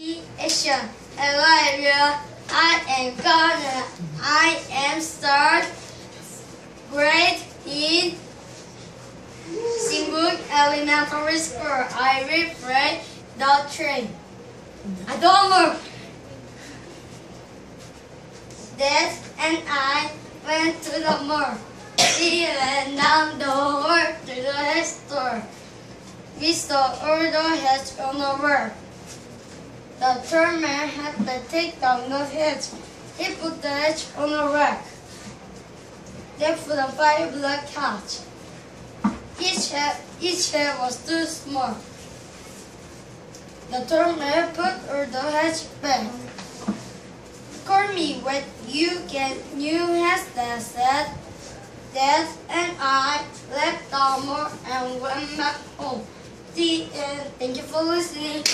Asia. Everyone. I am Connor. I am third grade in Simbuk Elementary School. I the train. I don't know. Dad and I went to the mall. We went down the hall to the store. We saw all the heads on the wall. The third man had to take down the heads. He put the heads on a rack. They put the five black couch. Each head, each head was too small. The third man put the heads back. Call me when you get new heads, Dad said. Dad and I left mall and went back home. The end. Thank you for listening.